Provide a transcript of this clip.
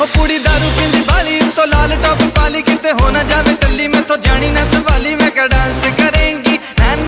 ਉਹ ਕੁੜੀ ਦਾਰੂ ਪੀਂਦੀ ਬਾਲੀ ਤੋਂ ਲਾਲ ਟਾਪ ਕਿਤੇ ਹੋ ਨਾ ਜਾਵੇ ਟੱਲੀ ਮੈਂ ਮੈਥੋਂ ਜਾਣੀ ਨਾ ਸਵਾਲੀ, ਮੈਂ ਕਾ ਡਾਂਸ